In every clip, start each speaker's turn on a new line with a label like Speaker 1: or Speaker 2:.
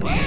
Speaker 1: Whoa!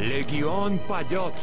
Speaker 1: Легион падет!